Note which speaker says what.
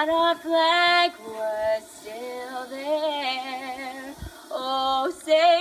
Speaker 1: But our flag was still there. Oh, say.